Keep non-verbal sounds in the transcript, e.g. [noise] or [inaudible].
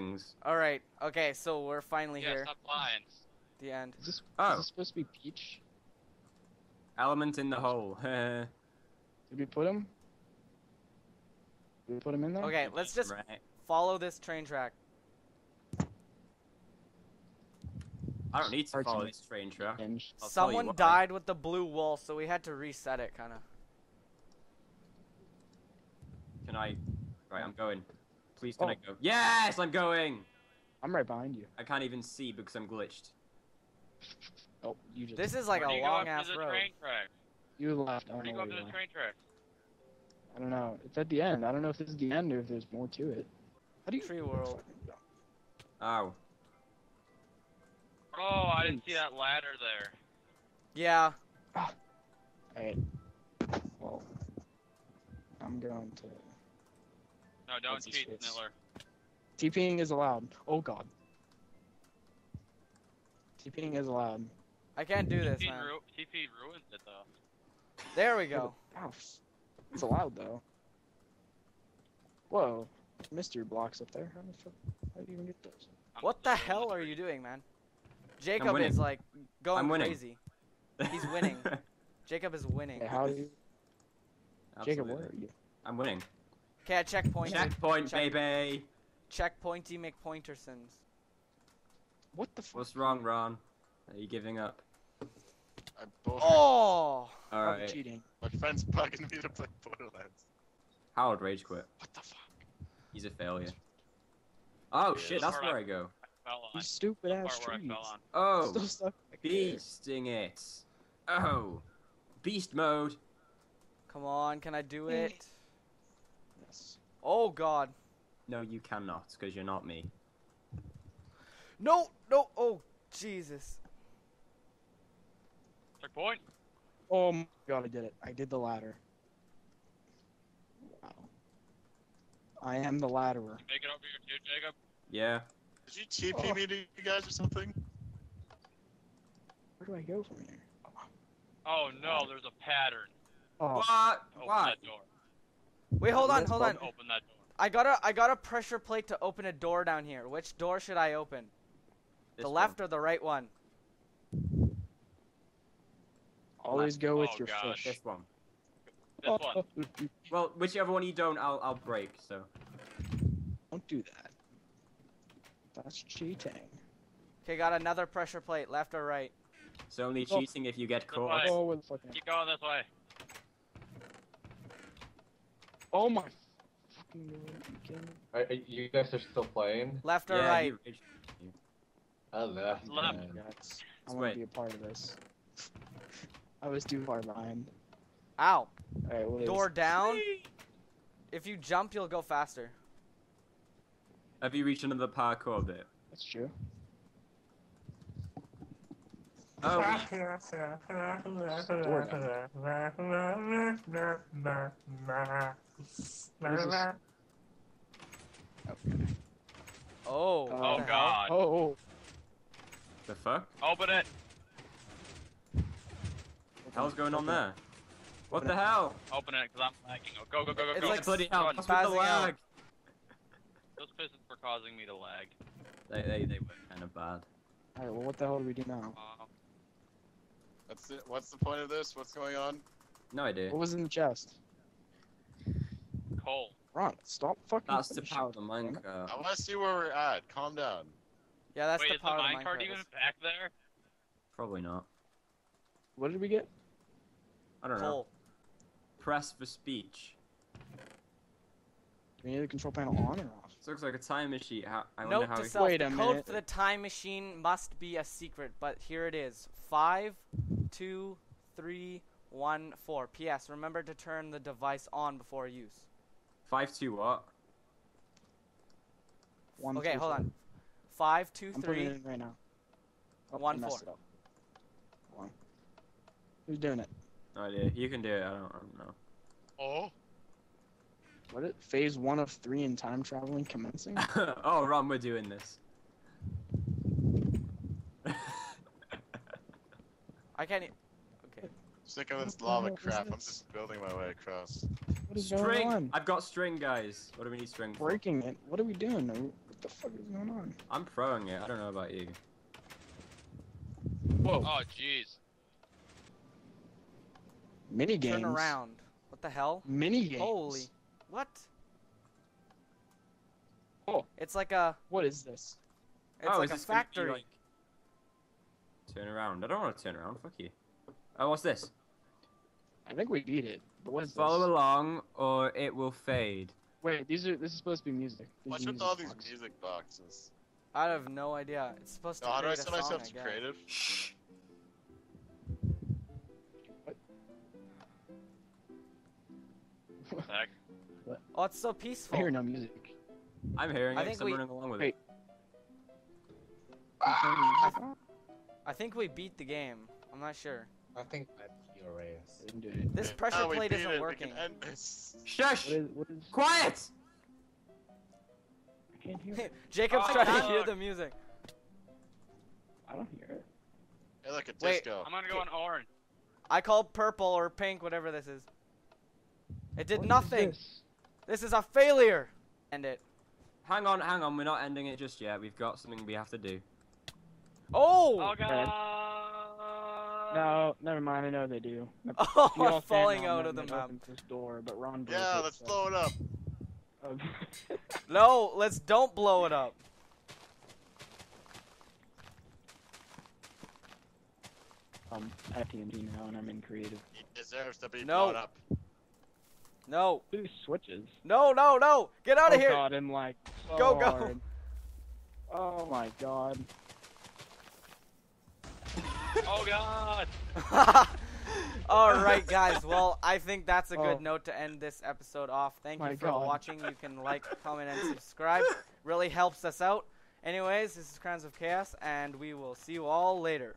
strings. All right. Okay, so we're finally Yeah, here. stop lying. The end. Is this, Oh. is this supposed to be Peach? Element in the hole. [laughs] Did we put him? Did we put him in there? Okay, let's just right. follow this train track. I don't need to follow this train track. Hinge. I'll tell you Someone died with the blue wool, so we had to reset it, kind of. Can I? Right, I'm going. Please, can Oh. I go? Yes, I'm going. I'm right behind you. I can't even see because I'm glitched. Oh, you just. This is like Where a long ass the road. train track? You left. I Where don't do you know go where after the train track? I don't know. It's at the end. I don't know if this is the end or if there's more to it. How do you? Tree world. Ow. Oh, I didn't see that ladder there. Yeah. [sighs] Alright. Well, I'm going to. No, don't What's his cheat, face? Snitler. TPing is allowed. Oh god. TPing is allowed. I can't do this, TP, man. ru- TP ruins it though. There we go. [laughs] Ow. It's allowed though. Whoa. Mystery blocks up there. How the fuck? How do you even get those? I'm What the hell are you doing, man? Jacob is like going I'm winning. crazy. He's winning. [laughs] Jacob is winning. Hey, how [laughs] do you? Jacob, where are you? I'm winning. Okay, I checkpointed. Checkpoint, Check- baby. Checkpointy McPointersons. What the fuck? What's wrong, Ron? Are you giving up? I'm bored. Oh! All Probably right. cheating. My friend's bugging me to play Borderlands. Howard rage quit. What the fuck? He's a failure. Oh Yeah, shit, that's that's where where I- I go. I fell. You stupid ass Part trees. Oh, Still stuck beasting it. Oh, beast mode. Come on, can I do it? Yes. Oh god. No, you cannot, because you're not me. No, no, oh, Jesus. Checkpoint. Oh my god, I did it. I did the ladder. Wow. I am the ladderer. You make it over here too, Jacob. Yeah. Did you TP Oh. me to you guys or something? Where do I go from here? Oh no, there's a pattern. Oh, What? Open What? that door. Wait, hold on, hold on. bump Open that door. I got a I got a pressure plate to open a door down here. Which door should I open? This the one. left or the right one? always go with Oh, your God. fish. This one. This one. [laughs] Well, whichever one you don't, I'll I'll break. So. Don't do that. That's cheating. Okay, got another pressure plate, left or right? It's only Oh. cheating if you get caught. Nice. What the fucking. Keep going this way. Oh my fucking. You? Are, are you guys are still playing? Left or yeah, right? you raged. Oh, I left. Left. I want to be a part of this. I was too far behind. Ow. Alright, what is Door down. If you jump, you'll go faster. Have you reached another parkour bit? That's true. Oh, What is this? Oh. Uh, Oh god. Oh, oh. the fuck? Open it. What the hell's going on there? What the hell? Open it, cause I'm lagging. Oh, go, go, go, go, It's go. like bloody hell! What's with the lag? [laughs] Those pistons were causing me to lag. They, they, they were kind of bad. Alright, well, what the hell do we do now? Uh, That's it. What's the point of this? What's going on? No idea. What was in the chest? coal. Ron, stop fucking. That's to finishing. power the minecart. I want to see where we're at. Calm down. Yeah, that's Wait, the is the power of the minecart minecart. even back there? Probably not. What did we get? I don't know. Coal. Press for speech. Do we need the control panel on or off? This looks like a time machine. How, I wonder Note how. to we- self: Wait the a code for the time machine must be a secret, but here it is: five, two, three, one, four. P.S. Remember to turn the device on before use. Five two what? One, okay, three, hold four. on. Five, two, I'm putting three. it in right now. Oh, One, I messed four. it up. Hold on. Who's doing it? No idea. You can do it. I don't, I don't know. Oh. What? It phase one of three in time traveling commencing? [laughs] oh, Ron, we're doing this. I can't. E okay. Sick of this lava hell is crap. I'm just building my way across. What is going string. on? I've got string, guys. What do we need string for? Breaking it. What are we doing? Are we- the fuck is going on? I'm throwing it. I don't know about you. Whoa. Oh, jeez. Mini games. Turn around. What the hell? Mini games. Holy. What? Oh. It's like a. What is this? It's oh, like is a this factory. like- Turn around. I don't want to turn around. Fuck you. Oh, what's this? I think we beat it. But what is Follow this? along, or it will fade. Wait, these are. This is supposed to be music. These What's with all these boxes. music boxes? I have no idea. It's supposed to No, how do I set myself to I guess. creative? Shh. Heck. Oh, it's so peaceful. I peaceful. hear no music. I'm hearing I it. think 'cause I'm we- running along with Wait. Ah. it. You turn the music on? I think we beat the game. I'm not sure. I think that's your race. I didn't do. This pressure we plate isn't it, working. can end this. Shush! What is? What is? Quiet! I can't hear it. [laughs] Jacob's Oh, trying to hear the music. I don't hear it. Hey, look, a Wait. I'm gonna go on orange. I called purple or pink, whatever this is. It did What is nothing. this? This is a failure. End it. Hang on, hang on. We're not ending it just yet. We've got something we have to do. Oh! Oh god. No, never mind. I know they do. [laughs] Oh, all I'm falling out of the map. This door, but Ron Yeah, let's so- blow it up. [laughs] [laughs] No, let's don't blow it up. um, I have TNT now, and I'm in creative. He deserves to be No. blown up. No. Two switches. No, no, no. Get out oh of here. god, I'm like so Go, go. hard. Oh my god. [laughs] Oh god. [laughs] All right, guys. [laughs] Well, I think that's a good Oh. note to end this episode off. Thank My you for God. watching. You can like, comment, and subscribe. Really helps us out. Anyways, this is Crowns of Chaos, and we will see you all later.